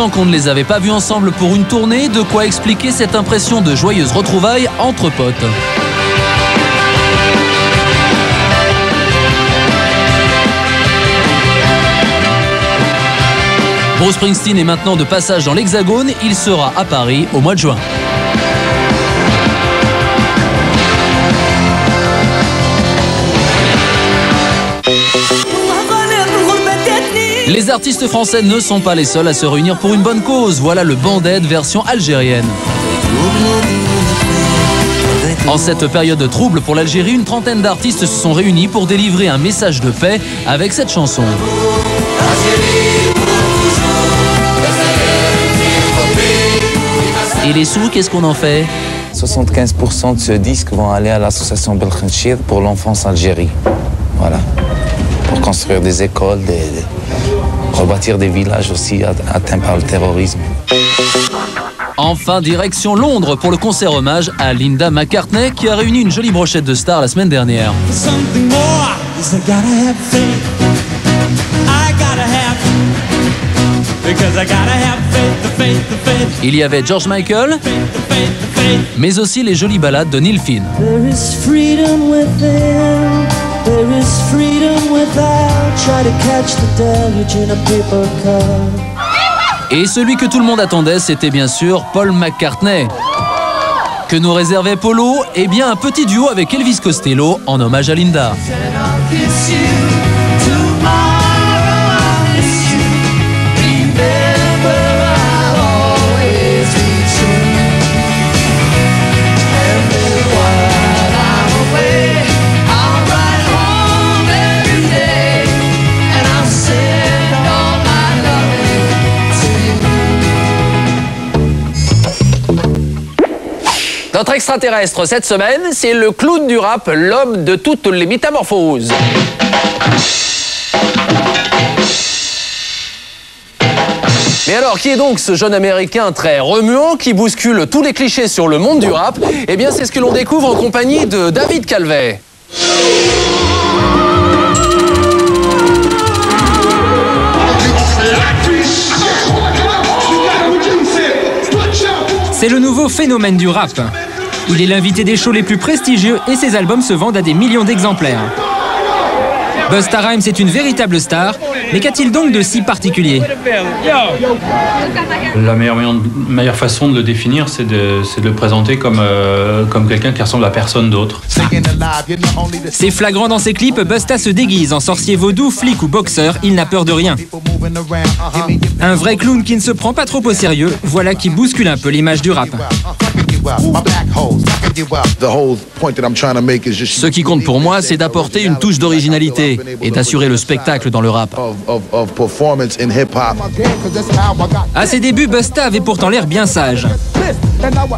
ans qu'on ne les avait pas vus ensemble pour une tournée, de quoi expliquer cette impression de joyeuse retrouvailles entre potes. Bruce Springsteen est maintenant de passage dans l'Hexagone, il sera à Paris au mois de juin. Les artistes français ne sont pas les seuls à se réunir pour une bonne cause. Voilà le Banded version algérienne. En cette période de trouble pour l'Algérie, une trentaine d'artistes se sont réunis pour délivrer un message de paix avec cette chanson. Et les sous, qu'est-ce qu'on en fait? 75% de ce disque vont aller à l'association Belkhanchir pour l'enfance Algérie. Voilà. Pour construire des écoles, des, rebâtir des villages aussi atteints par le terrorisme. Enfin, direction Londres pour le concert hommage à Linda McCartney qui a réuni une jolie brochette de stars la semaine dernière. Il y avait George Michael, mais aussi les jolies ballades de Neil Finn. Et celui que tout le monde attendait, c'était bien sûr Paul McCartney. Que nous réservait Polo? Eh bien, un petit duo avec Elvis Costello en hommage à Linda. Notre extraterrestre cette semaine, c'est le clown du rap, l'homme de toutes les métamorphoses. Mais alors, qui est donc ce jeune américain très remuant qui bouscule tous les clichés sur le monde du rap? Eh bien, c'est ce que l'on découvre en compagnie de David Calvet. C'est le nouveau phénomène du rap. Il est l'invité des shows les plus prestigieux et ses albums se vendent à des millions d'exemplaires. Busta Rhymes est une véritable star, mais qu'a-t-il donc de si particulier? La meilleure, façon de le définir, c'est de, le présenter comme, euh, comme quelqu'un qui ressemble à personne d'autre. C'est flagrant dans ses clips, Busta se déguise en sorcier vaudou, flic ou boxeur, il n'a peur de rien. Un vrai clown qui ne se prend pas trop au sérieux, voilà qui bouscule un peu l'image du rap. Ce qui compte pour moi, c'est d'apporter une touche d'originalité et d'assurer le spectacle dans le rap. À ses débuts, Busta avait pourtant l'air bien sage.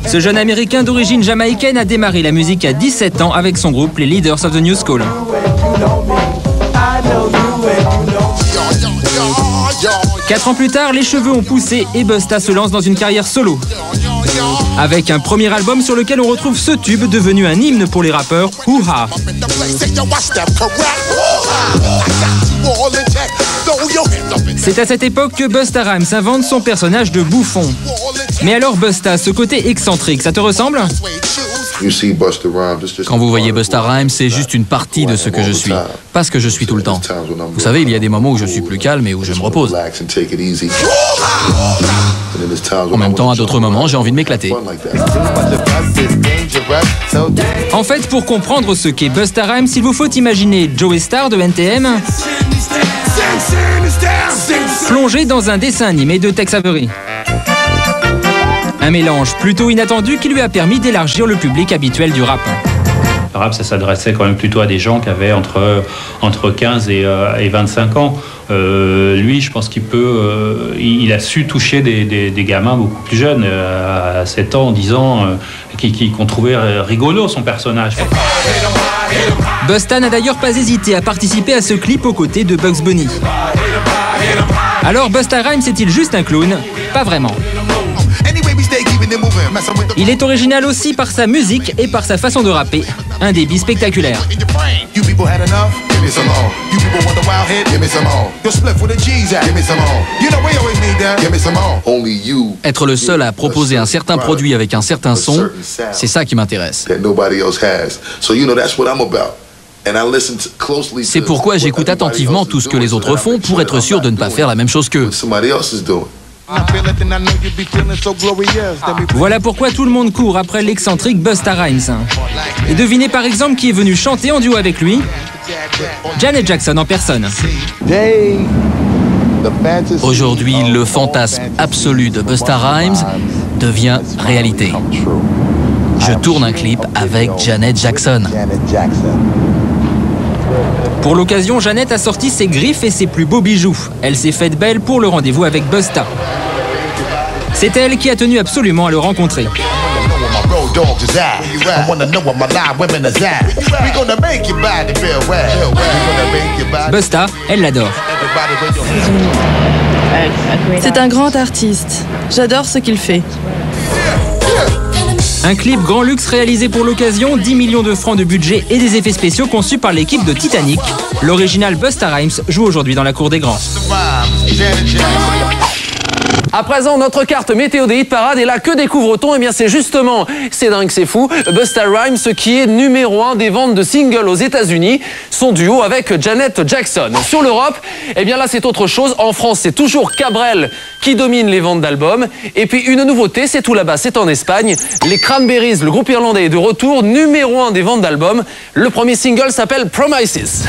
Ce jeune américain d'origine jamaïcaine a démarré la musique à 17 ans avec son groupe, les Leaders of the New School. Quatre ans plus tard, les cheveux ont poussé et Busta se lance dans une carrière solo. Avec un premier album sur lequel on retrouve ce tube devenu un hymne pour les rappeurs, Hoo-Ha. C'est à cette époque que Busta Rhymes invente son personnage de bouffon. Mais alors Busta, ce côté excentrique, ça te ressemble? Quand vous voyez Busta Rhymes, c'est juste une partie de ce que je suis, pas ce que je suis tout le temps. Vous savez, il y a des moments où je suis plus calme et où je me repose. En même temps, à d'autres moments, j'ai envie de m'éclater. En fait, pour comprendre ce qu'est Busta Rhymes, il vous faut imaginer Joey Star de NTM plongé dans un dessin animé de Tex Avery. Un mélange plutôt inattendu qui lui a permis d'élargir le public habituel du rap. Le rap, ça s'adressait quand même plutôt à des gens qui avaient entre, entre 15 et, 25 euh, ans. Euh, lui, je pense qu'il peut, euh, il, a su toucher des, gamins beaucoup plus jeunes, à 7 ans, 10 ans, qui, qu'on trouvait rigolo son personnage. Busta n'a d'ailleurs pas hésité à participer à ce clip aux côtés de Bugs Bunny. Alors Busta Rhymes est-il juste un clown? Pas vraiment. Il est original aussi par sa musique et par sa façon de rapper, un débit spectaculaire. Être le seul à proposer un certain produit avec un certain son, c'est ça qui m'intéresse. C'est pourquoi j'écoute attentivement tout ce que les autres font pour être sûr de ne pas faire la même chose qu'eux. Voilà pourquoi tout le monde court après l'excentrique Busta Rhymes. Et devinez par exemple qui est venu chanter en duo avec lui? Janet Jackson en personne. Aujourd'hui, le fantasme absolu de Busta Rhymes devient réalité. Je tourne un clip avec Janet Jackson. Pour l'occasion, Jeannette a sorti ses griffes et ses plus beaux bijoux. Elle s'est faite belle pour le rendez-vous avec Busta. C'est elle qui a tenu absolument à le rencontrer. Busta, elle l'adore. C'est un grand artiste. J'adore ce qu'il fait. Un clip grand luxe réalisé pour l'occasion, 10 millions de francs de budget et des effets spéciaux conçus par l'équipe de Titanic. L'original Busta Rhymes joue aujourd'hui dans la cour des grands. À présent, notre carte météo des hit parade. Et là, que découvre-t-on? Eh bien, c'est justement, c'est dingue, c'est fou, Busta Rhymes, qui est numéro un des ventes de singles aux États-Unis. Son duo avec Janet Jackson. Sur l'Europe, eh bien là, c'est autre chose. En France, c'est toujours Cabrel qui domine les ventes d'albums. Et puis, une nouveauté, c'est tout là-bas, c'est en Espagne. Les Cranberries, le groupe irlandais, est de retour, numéro un des ventes d'albums. Le premier single s'appelle Promises.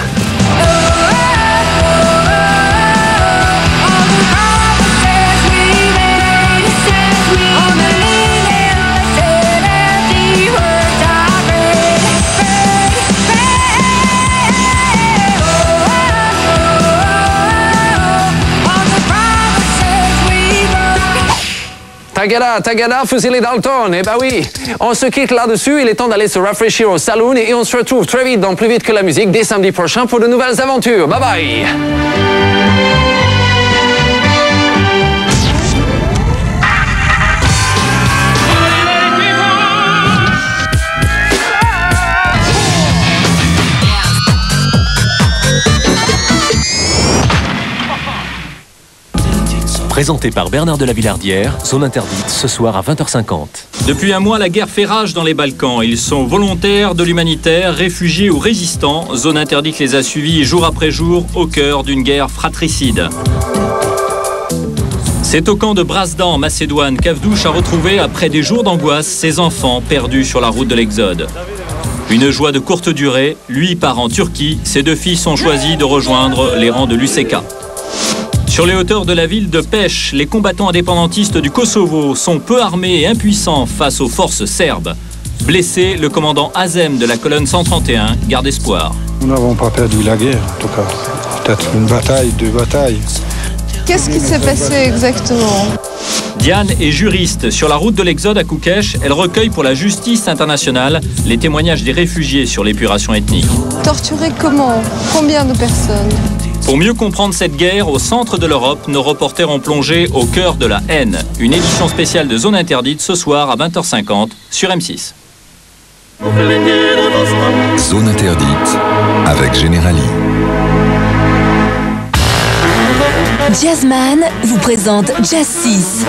Tagada, Tagada, les Dalton. Eh ben oui, on se quitte là-dessus. Il est temps d'aller se rafraîchir au saloon et on se retrouve très vite dans Plus vite que la musique dès samedi prochain pour de nouvelles aventures. Bye bye. Présenté par Bernard de la Villardière, zone interdite ce soir à 20h50. Depuis un mois, la guerre fait rage dans les Balkans. Ils sont volontaires de l'humanitaire, réfugiés ou résistants. Zone interdite les a suivis jour après jour au cœur d'une guerre fratricide. C'est au camp de Brasdan, Macédoine, qu'Avdouche a retrouvé, après des jours d'angoisse, ses enfants perdus sur la route de l'Exode. Une joie de courte durée, lui part en Turquie, ses deux filles ont choisi de rejoindre les rangs de l'UCK. Sur les hauteurs de la ville de Pêche, les combattants indépendantistes du Kosovo sont peu armés et impuissants face aux forces serbes. Blessé, le commandant Azem de la colonne 131 garde espoir. Nous n'avons pas perdu la guerre, en tout cas. Peut-être une bataille, deux batailles. Qu'est-ce qui s'est passé exactement? Diane est juriste. Sur la route de l'Exode à Koukesh, elle recueille pour la justice internationale les témoignages des réfugiés sur l'épuration ethnique. Torturé comment? Combien de personnes? Pour mieux comprendre cette guerre au centre de l'Europe, nos reporters ont plongé au cœur de la haine. Une édition spéciale de Zone Interdite ce soir à 20h50 sur M6. Zone interdite avec Generali. Jazzman vous présente Jazz 6.